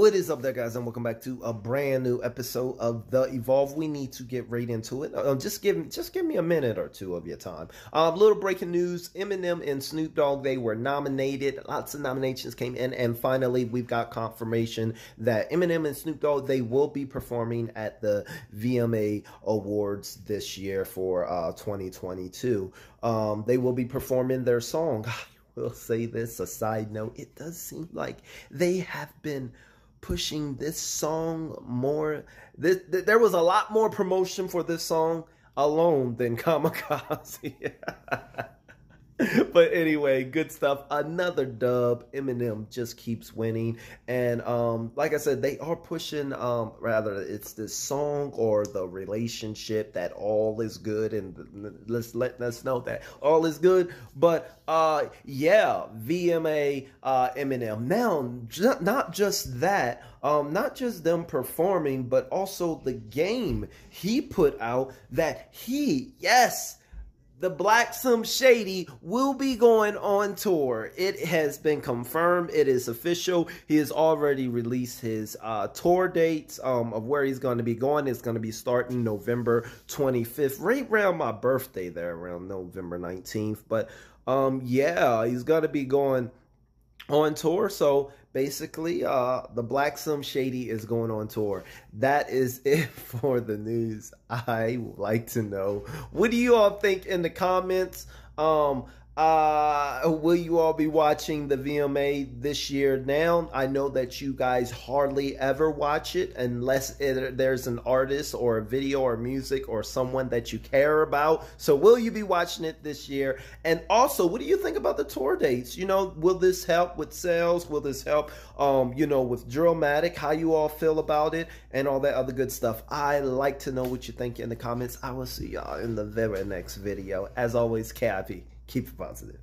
What is up there, guys, and welcome back to a brand new episode of The Evolve. We need to get right into it. Uh, just give just give me a minute or two of your time. Um, little breaking news: Eminem and Snoop Dogg they were nominated. Lots of nominations came in, and finally we've got confirmation that Eminem and Snoop Dogg they will be performing at the VMA Awards this year for uh, 2022. Um, they will be performing their song. I will say this: a side note, it does seem like they have been pushing this song more. This, th there was a lot more promotion for this song alone than Kamikaze. but anyway, good stuff. Another dub. Eminem just keeps winning. And um, like I said, they are pushing um, rather it's the song or the relationship that all is good and let's let us know that all is good. But uh yeah, VMA uh Eminem. Now not just that, um, not just them performing, but also the game he put out that he, yes, the Black Slim Shady will be going on tour. It has been confirmed. It is official. He has already released his uh, tour dates um, of where he's going to be going. It's going to be starting November 25th, right around my birthday there, around November 19th. But um, yeah, he's going to be going on tour. So basically, uh, the Black Slim Shady is going on tour. That is it for the news. I would like to know what do you all think in the comments. Um, uh, will you all be watching the VMA this year now? I know that you guys hardly ever watch it unless it, there's an artist or a video or music or someone that you care about. So will you be watching it this year? And also, what do you think about the tour dates? You know, will this help with sales? Will this help, um, you know, with Drillmatic? How you all feel about it and all that other good stuff? I like to know what you think in the comments. I will see y'all in the very next video. As always, Cappy keep it positive.